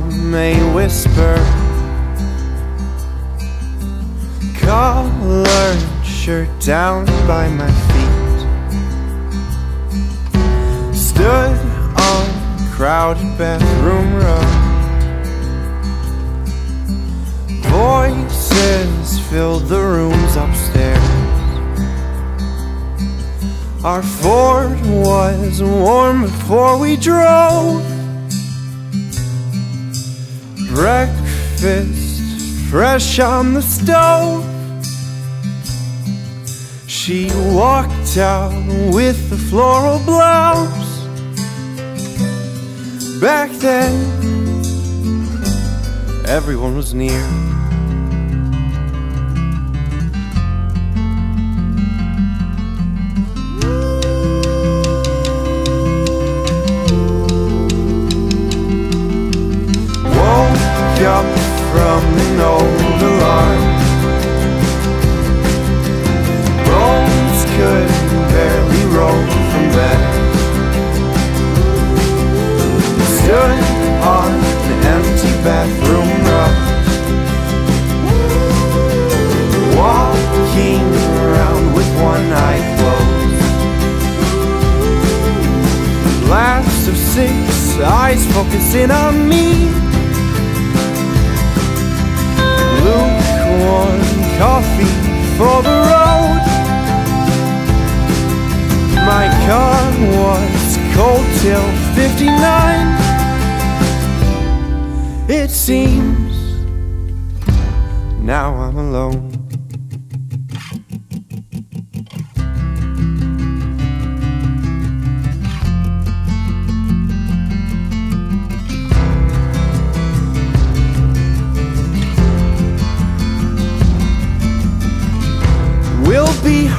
May whisper. Collared shirt down by my feet. Stood on crowded bathroom rug. Voices filled the rooms upstairs. Our Ford was warm before we drove breakfast fresh on the stove. She walked out with a floral blouse. Back then, everyone was near.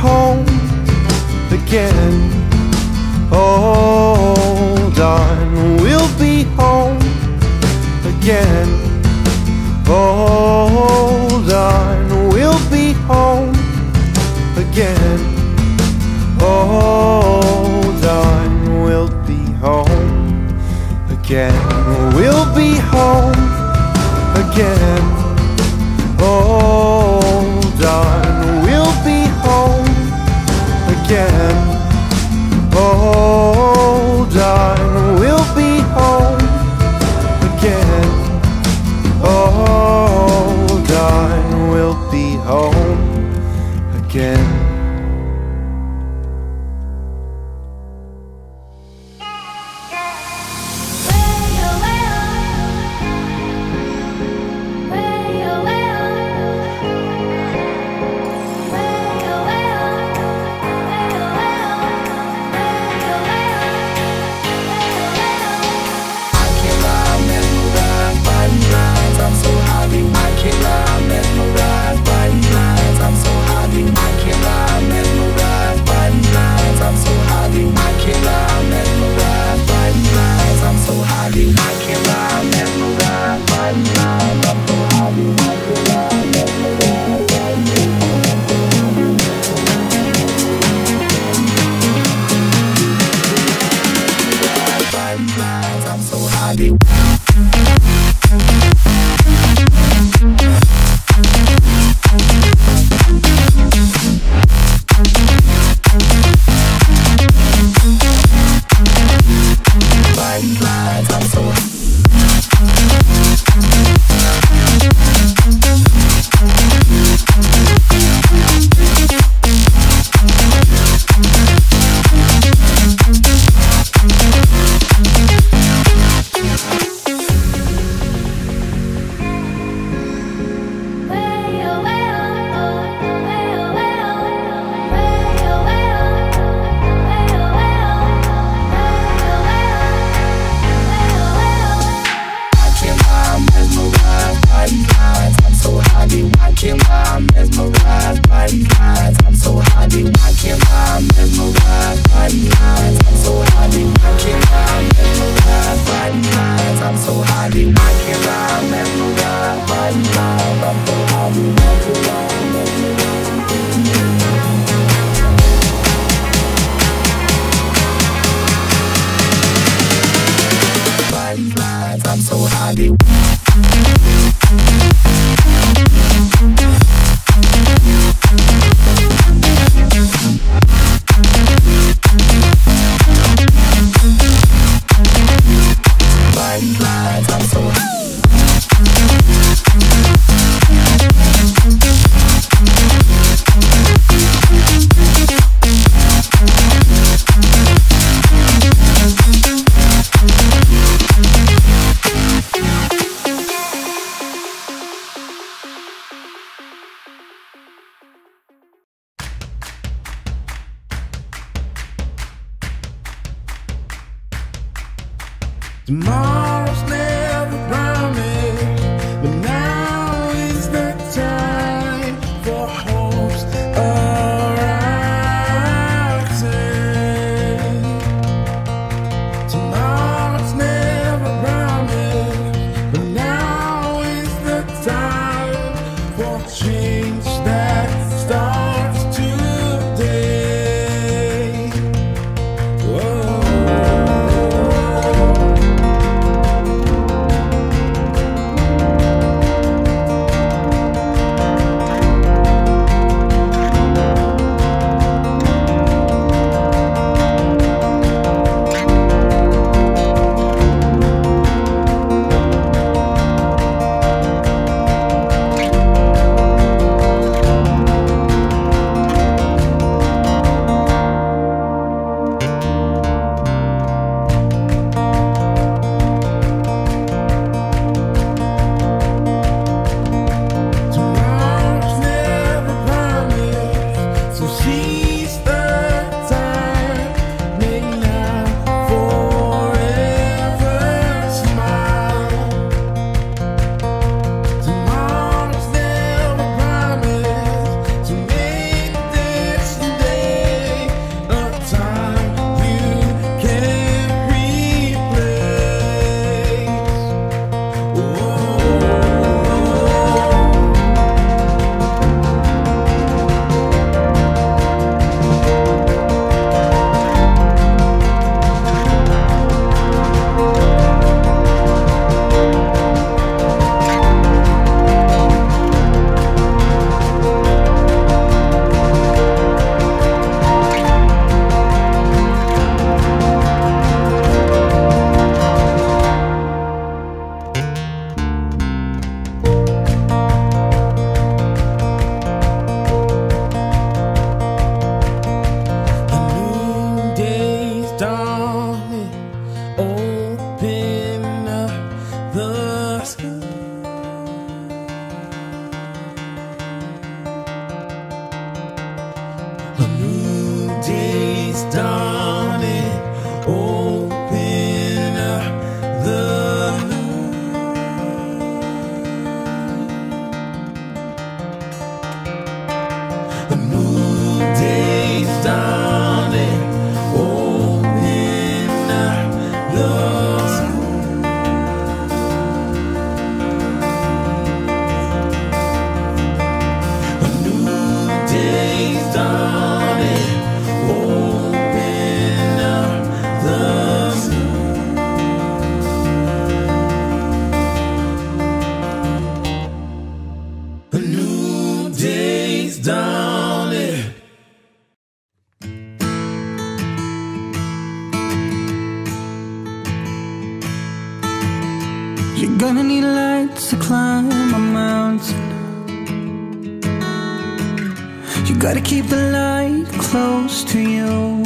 home again. Hold on, we'll be home again. Oh. Tomorrow gonna need lights to climb a mountain. You gotta keep the light close to you.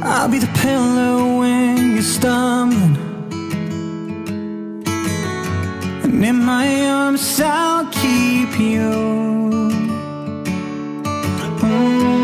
I'll be the pillow when you're stumbling. And in my arms, I'll keep you. Mm.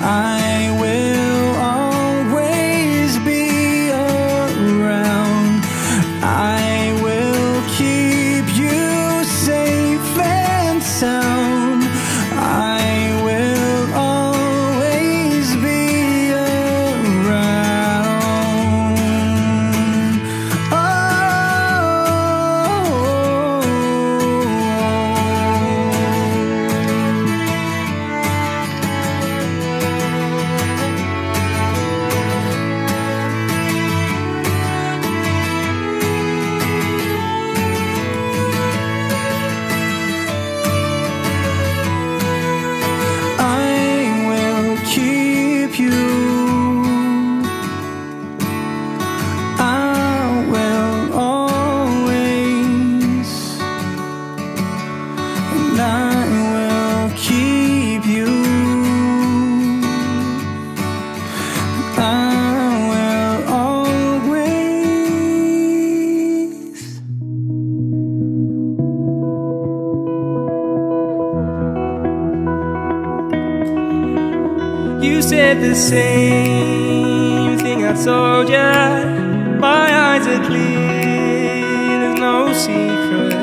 I same thing I told ya. My eyes are clear, there's no secret.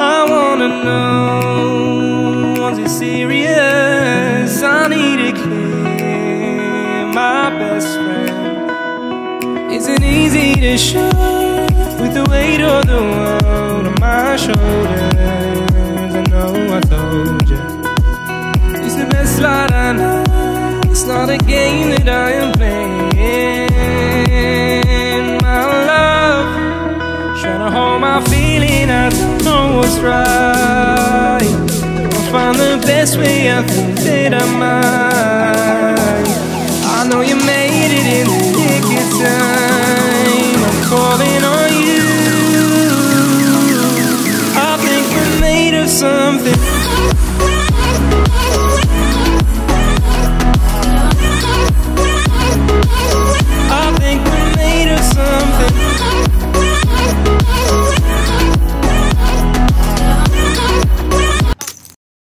I wanna know, was it serious? I need it clear, my best friend. Isn't easy to show with the weight of the world on my shoulders. I know I told you. It's the best light I know. It's not a game that I am playing. My love, trying to hold my feeling. I don't know what's right. I'll find the best way. I think that I might.